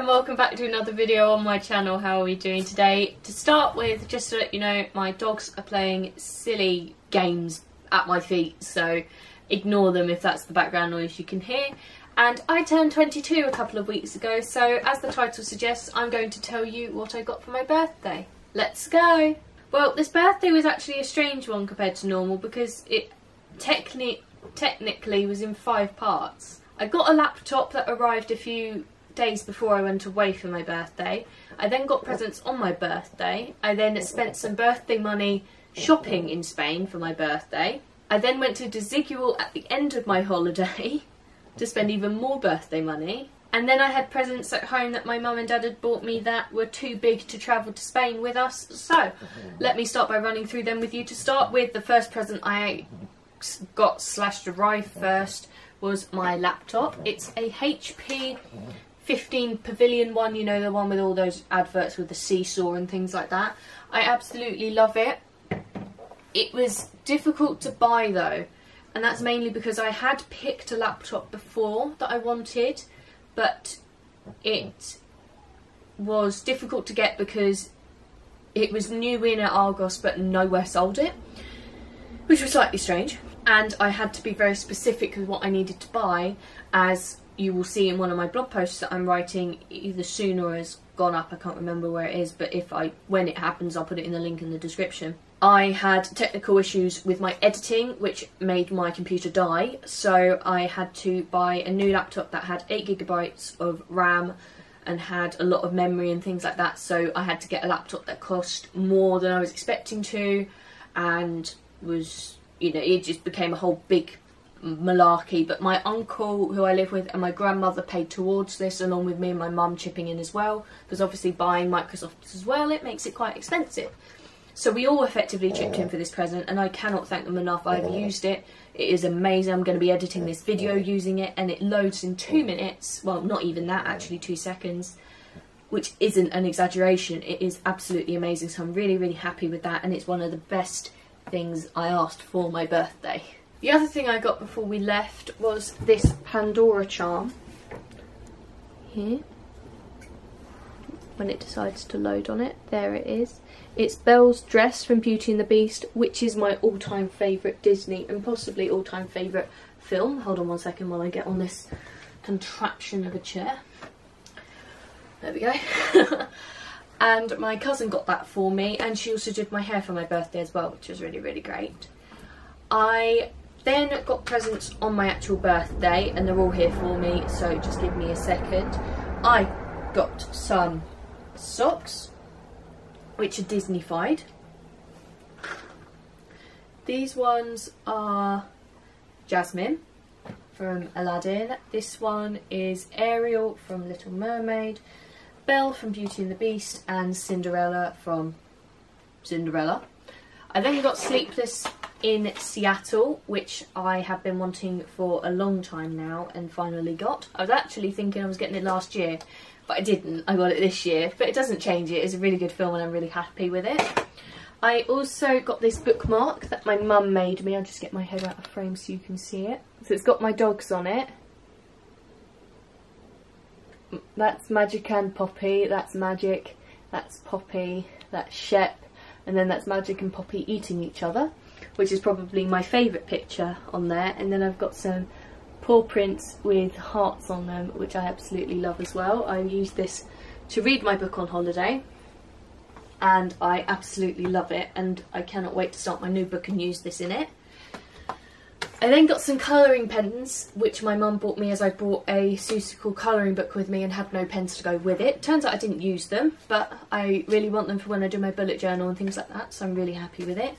and welcome back to another video on my channel. How are we doing today? To start with, just to let you know, my dogs are playing silly games at my feet, so ignore them if that's the background noise you can hear. And I turned 22 a couple of weeks ago, so as the title suggests, I'm going to tell you what I got for my birthday. Let's go! Well, this birthday was actually a strange one compared to normal because it techni technically was in five parts. I got a laptop that arrived a few days before I went away for my birthday. I then got presents on my birthday. I then spent some birthday money shopping in Spain for my birthday. I then went to Desigual at the end of my holiday to spend even more birthday money. And then I had presents at home that my mum and dad had bought me that were too big to travel to Spain with us. So, let me start by running through them with you. To start with, the first present I got slashed arrived first was my laptop. It's a HP 15 Pavilion one, you know, the one with all those adverts with the seesaw and things like that. I absolutely love it. It was difficult to buy though, and that's mainly because I had picked a laptop before that I wanted, but it was difficult to get because it was new in at Argos but nowhere sold it, which was slightly strange. And I had to be very specific with what I needed to buy as you will see in one of my blog posts that I'm writing either soon or has gone up, I can't remember where it is, but if I when it happens I'll put it in the link in the description. I had technical issues with my editing which made my computer die, so I had to buy a new laptop that had 8 gigabytes of RAM and had a lot of memory and things like that, so I had to get a laptop that cost more than I was expecting to and was, you know, it just became a whole big malarkey, but my uncle who I live with and my grandmother paid towards this along with me and my mum chipping in as well because obviously buying Microsoft as well it makes it quite expensive. So we all effectively chipped in for this present and I cannot thank them enough. I've used it. It is amazing. I'm going to be editing this video using it and it loads in two minutes. Well, not even that actually, two seconds. Which isn't an exaggeration. It is absolutely amazing. So I'm really, really happy with that and it's one of the best things I asked for my birthday. The other thing I got before we left was this Pandora charm. Here. When it decides to load on it, there it is. It's Belle's dress from Beauty and the Beast, which is my all-time favourite Disney and possibly all-time favourite film. Hold on one second while I get on this contraption of a chair. There we go. and my cousin got that for me and she also did my hair for my birthday as well, which was really, really great. I then got presents on my actual birthday and they're all here for me, so just give me a second. I got some socks, which are Disneyfied. These ones are Jasmine from Aladdin. This one is Ariel from Little Mermaid, Belle from Beauty and the Beast, and Cinderella from Cinderella. I then got Sleepless in Seattle, which I have been wanting for a long time now and finally got. I was actually thinking I was getting it last year, but I didn't. I got it this year, but it doesn't change it. It's a really good film and I'm really happy with it. I also got this bookmark that my mum made me. I'll just get my head out of frame so you can see it. So it's got my dogs on it. That's Magic and Poppy, that's Magic, that's Poppy, that's Shep, and then that's Magic and Poppy eating each other which is probably my favourite picture on there. And then I've got some paw prints with hearts on them, which I absolutely love as well. I used this to read my book on holiday and I absolutely love it and I cannot wait to start my new book and use this in it. I then got some colouring pens, which my mum bought me as I brought a Seussical colouring book with me and had no pens to go with it. Turns out I didn't use them, but I really want them for when I do my bullet journal and things like that, so I'm really happy with it.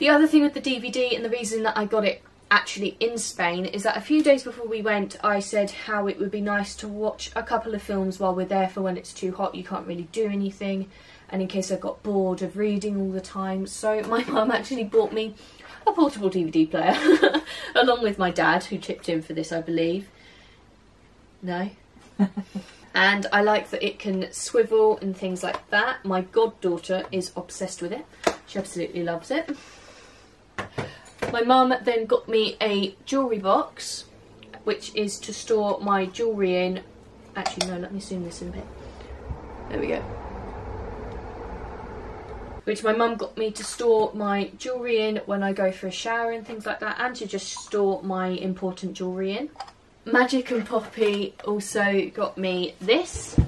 The other thing with the DVD and the reason that I got it actually in Spain is that a few days before we went I said how it would be nice to watch a couple of films while we're there for when it's too hot you can't really do anything and in case I got bored of reading all the time so my mum actually bought me a portable DVD player along with my dad who chipped in for this I believe. No? and I like that it can swivel and things like that. My goddaughter is obsessed with it. She absolutely loves it. My mum then got me a jewellery box, which is to store my jewellery in Actually, no, let me zoom this in a bit. There we go. Which my mum got me to store my jewellery in when I go for a shower and things like that, and to just store my important jewellery in. Magic and Poppy also got me this.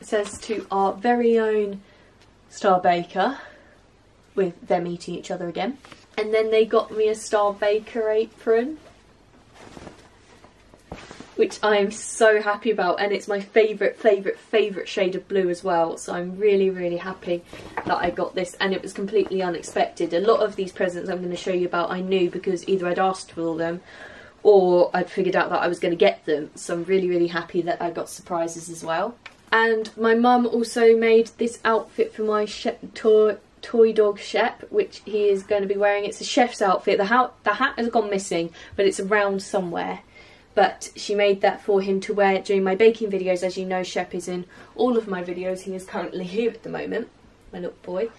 It says to our very own Star Baker, with them eating each other again. And then they got me a Star Baker apron, which I am so happy about, and it's my favourite, favourite, favourite shade of blue as well. So I'm really, really happy that I got this, and it was completely unexpected. A lot of these presents I'm going to show you about I knew because either I'd asked for them or I'd figured out that I was going to get them. So I'm really, really happy that I got surprises as well. And my mum also made this outfit for my toy, toy dog Shep, which he is going to be wearing. It's a chef's outfit. The, ha the hat has gone missing, but it's around somewhere. But she made that for him to wear during my baking videos. As you know, Shep is in all of my videos. He is currently here at the moment, my little boy.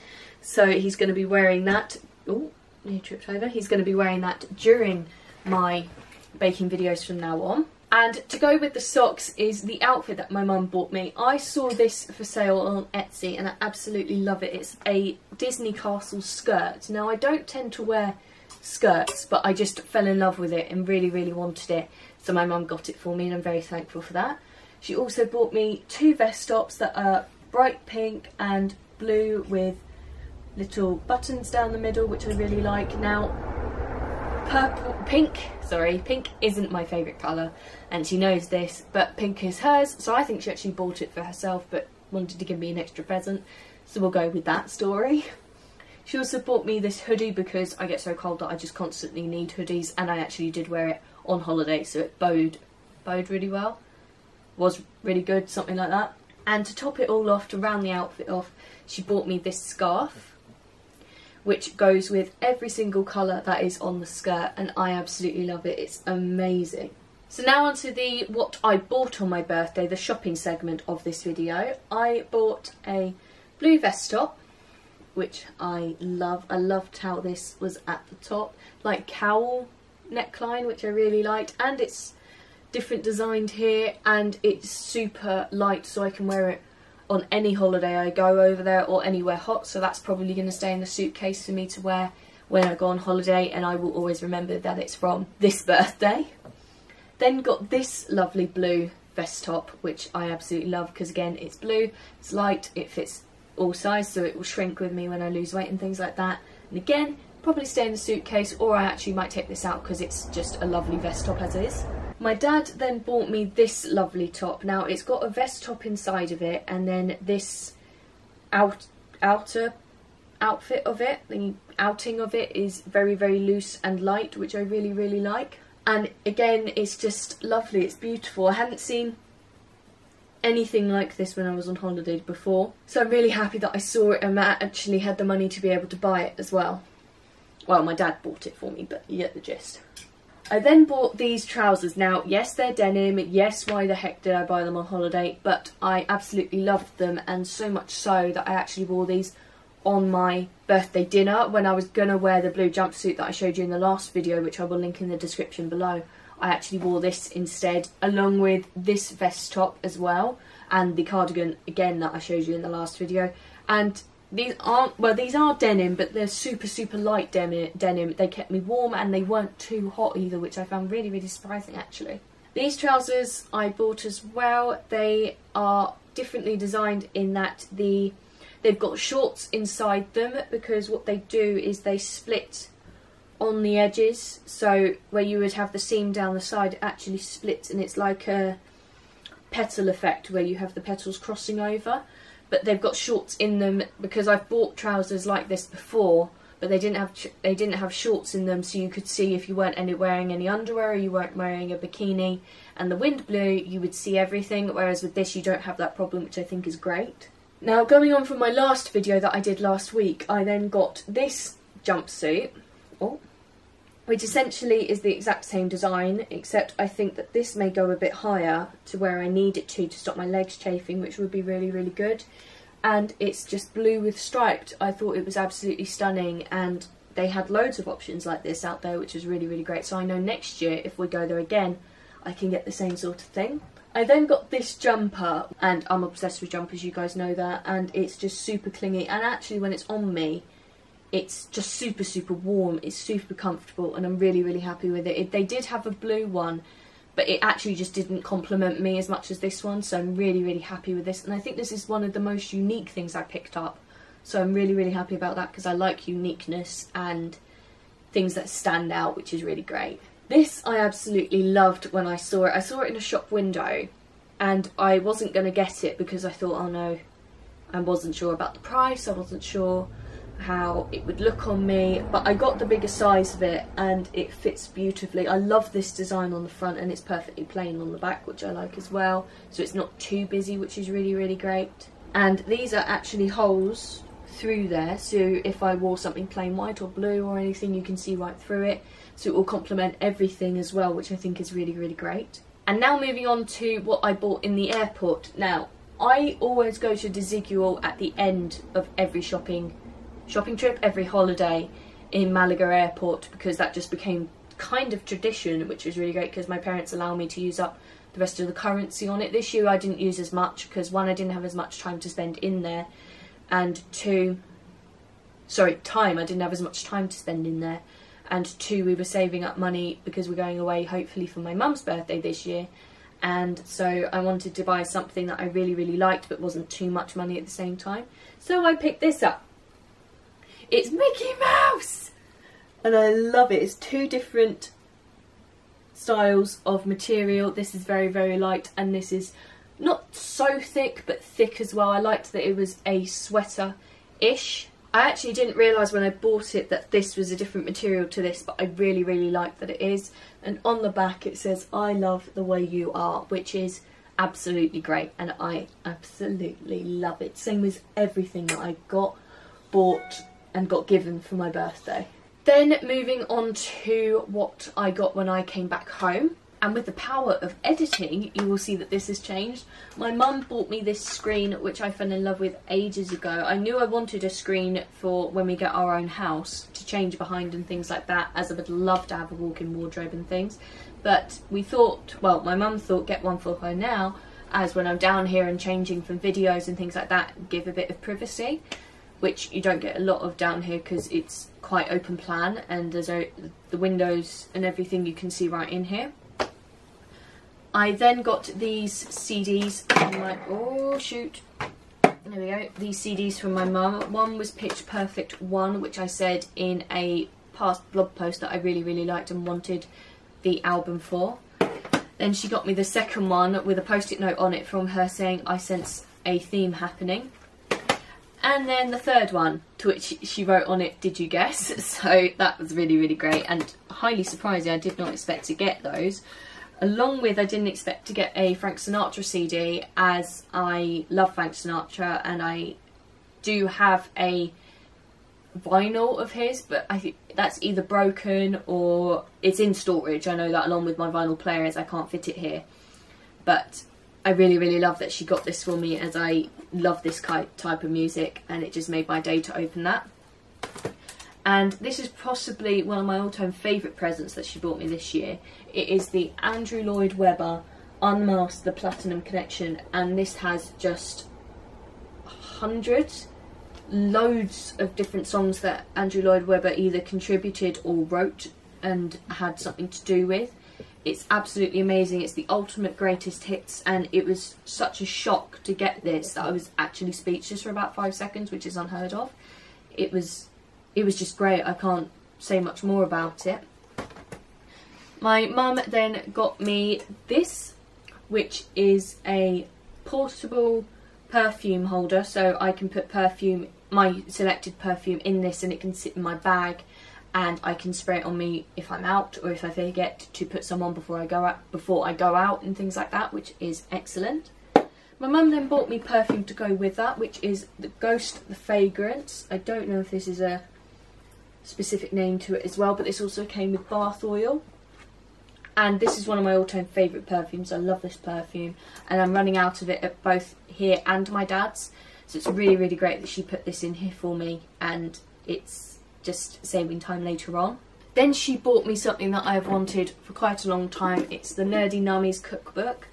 So he's going to be wearing that. Oh, near tripped over. He's going to be wearing that during my baking videos from now on. And to go with the socks is the outfit that my mum bought me. I saw this for sale on Etsy and I absolutely love it. It's a Disney Castle skirt. Now I don't tend to wear skirts but I just fell in love with it and really really wanted it. So my mum got it for me and I'm very thankful for that. She also bought me two vest tops that are bright pink and blue with little buttons down the middle which I really like. Now purple, pink, sorry, pink isn't my favourite colour and she knows this, but pink is hers, so I think she actually bought it for herself but wanted to give me an extra present, so we'll go with that story. She also bought me this hoodie because I get so cold that I just constantly need hoodies and I actually did wear it on holiday so it bowed, bowed really well, was really good, something like that. And to top it all off, to round the outfit off, she bought me this scarf which goes with every single colour that is on the skirt and I absolutely love it. It's amazing. So now onto the what I bought on my birthday, the shopping segment of this video. I bought a blue vest top, which I love. I loved how this was at the top, like cowl neckline, which I really liked, and it's different designed here, and it's super light, so I can wear it on any holiday I go over there or anywhere hot so that's probably going to stay in the suitcase for me to wear when I go on holiday and I will always remember that it's from this birthday. Then got this lovely blue vest top which I absolutely love because again it's blue, it's light, it fits all sizes so it will shrink with me when I lose weight and things like that and again probably stay in the suitcase or I actually might take this out because it's just a lovely vest top as is. My dad then bought me this lovely top. Now it's got a vest top inside of it and then this out outer outfit of it, the outing of it is very very loose and light which I really really like. And again it's just lovely, it's beautiful. I hadn't seen anything like this when I was on holiday before. So I'm really happy that I saw it and Matt actually had the money to be able to buy it as well. Well, my dad bought it for me, but you get the gist. I then bought these trousers. Now, yes, they're denim. Yes, why the heck did I buy them on holiday? But I absolutely loved them, and so much so that I actually wore these on my birthday dinner when I was going to wear the blue jumpsuit that I showed you in the last video, which I will link in the description below. I actually wore this instead, along with this vest top as well, and the cardigan, again, that I showed you in the last video. And these aren't, well, these are denim, but they're super, super light denim. denim. They kept me warm and they weren't too hot either, which I found really, really surprising actually. These trousers I bought as well. They are differently designed in that the they've got shorts inside them because what they do is they split on the edges. So where you would have the seam down the side, it actually splits and it's like a petal effect where you have the petals crossing over but they've got shorts in them because I've bought trousers like this before but they didn't have they didn't have shorts in them so you could see if you weren't any wearing any underwear or you weren't wearing a bikini. And the wind blew you would see everything whereas with this you don't have that problem which I think is great. Now going on from my last video that I did last week I then got this jumpsuit. Oh, which essentially is the exact same design except I think that this may go a bit higher to where I need it to to stop my legs chafing which would be really really good. And it's just blue with striped. I thought it was absolutely stunning and they had loads of options like this out there which is really really great. So I know next year if we go there again I can get the same sort of thing. I then got this jumper, and I'm obsessed with jumpers, you guys know that, and it's just super clingy. And actually, when it's on me, it's just super, super warm. It's super comfortable, and I'm really, really happy with it. it they did have a blue one, but it actually just didn't complement me as much as this one, so I'm really, really happy with this. And I think this is one of the most unique things I picked up, so I'm really, really happy about that because I like uniqueness and things that stand out, which is really great. This I absolutely loved when I saw it. I saw it in a shop window and I wasn't going to get it because I thought, oh no, I wasn't sure about the price, I wasn't sure how it would look on me but I got the bigger size of it and it fits beautifully. I love this design on the front and it's perfectly plain on the back which I like as well so it's not too busy which is really really great and these are actually holes through there so if I wore something plain white or blue or anything you can see right through it so it will complement everything as well which I think is really really great. And now moving on to what I bought in the airport. Now I always go to Desigual at the end of every shopping shopping trip, every holiday in Malaga airport because that just became kind of tradition which was really great because my parents allow me to use up the rest of the currency on it. This year I didn't use as much because one I didn't have as much time to spend in there and two sorry time I didn't have as much time to spend in there and two we were saving up money because we're going away hopefully for my mum's birthday this year and so I wanted to buy something that I really really liked but wasn't too much money at the same time so I picked this up it's Mickey Mouse and I love it it's two different styles of material this is very very light and this is not so thick but thick as well I liked that it was a sweater ish I actually didn't realise when I bought it that this was a different material to this, but I really, really like that it is. And on the back it says, I love the way you are, which is absolutely great. And I absolutely love it. Same as everything that I got, bought and got given for my birthday. Then moving on to what I got when I came back home and with the power of editing you will see that this has changed. My mum bought me this screen which I fell in love with ages ago. I knew I wanted a screen for when we get our own house to change behind and things like that as I would love to have a walk-in wardrobe and things but we thought, well my mum thought get one for her now as when I'm down here and changing from videos and things like that give a bit of privacy which you don't get a lot of down here because it's quite open plan and there's a, the windows and everything you can see right in here. I then got these CDs from my, oh shoot, there we go, these CDs from my mum. One was Pitch Perfect 1, which I said in a past blog post that I really, really liked and wanted the album for. Then she got me the second one with a post-it note on it from her saying, I sense a theme happening. And then the third one, to which she wrote on it, did you guess? So that was really, really great and highly surprising. I did not expect to get those along with I didn't expect to get a Frank Sinatra CD as I love Frank Sinatra and I do have a vinyl of his but I think that's either broken or it's in storage I know that along with my vinyl players I can't fit it here but I really really love that she got this for me as I love this type of music and it just made my day to open that and this is possibly one of my all-time favourite presents that she bought me this year. It is the Andrew Lloyd Webber Unmasked the Platinum Collection and this has just hundreds, loads of different songs that Andrew Lloyd Webber either contributed or wrote and had something to do with. It's absolutely amazing. It's the ultimate greatest hits and it was such a shock to get this that I was actually speechless for about five seconds, which is unheard of. It was it was just great. I can't say much more about it. My mum then got me this, which is a portable perfume holder, so I can put perfume, my selected perfume in this and it can sit in my bag and I can spray it on me if I'm out or if I forget to put some on before I go out before I go out and things like that, which is excellent. My mum then bought me perfume to go with that, which is the Ghost the Fragrance. I don't know if this is a specific name to it as well, but this also came with bath oil. And this is one of my all-time favourite perfumes. I love this perfume. And I'm running out of it at both here and my dad's. So it's really, really great that she put this in here for me. And it's just saving time later on. Then she bought me something that I have wanted for quite a long time. It's the Nerdy Nummies cookbook.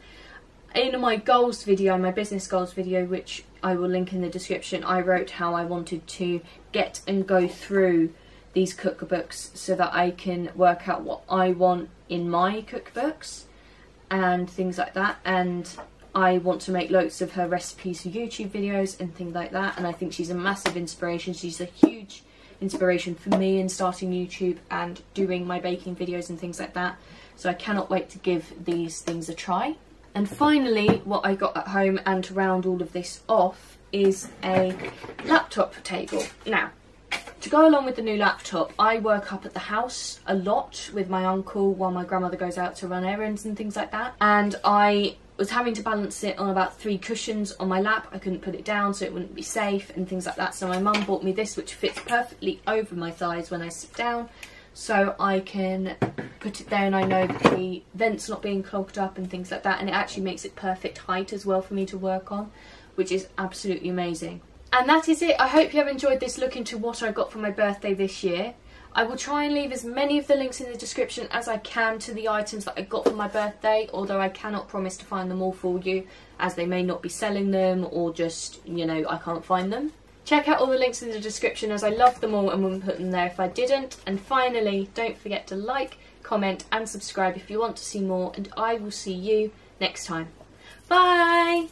In my goals video, my business goals video, which I will link in the description, I wrote how I wanted to get and go through these cookbooks so that I can work out what I want in my cookbooks and things like that. And I want to make loads of her recipes for YouTube videos and things like that. And I think she's a massive inspiration. She's a huge inspiration for me in starting YouTube and doing my baking videos and things like that. So I cannot wait to give these things a try. And finally, what I got at home and to round all of this off is a laptop table. Now, to go along with the new laptop, I work up at the house a lot with my uncle while my grandmother goes out to run errands and things like that. And I was having to balance it on about three cushions on my lap. I couldn't put it down so it wouldn't be safe and things like that. So my mum bought me this which fits perfectly over my thighs when I sit down so I can put it there and I know that the vent's not being clogged up and things like that and it actually makes it perfect height as well for me to work on which is absolutely amazing. And that is it. I hope you have enjoyed this look into what I got for my birthday this year. I will try and leave as many of the links in the description as I can to the items that I got for my birthday, although I cannot promise to find them all for you, as they may not be selling them or just, you know, I can't find them. Check out all the links in the description as I love them all and wouldn't put them there if I didn't. And finally, don't forget to like, comment and subscribe if you want to see more and I will see you next time. Bye!